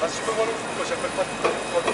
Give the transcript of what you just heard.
Ah, si je peux voir le coup, moi j'appelle pas tout le monde.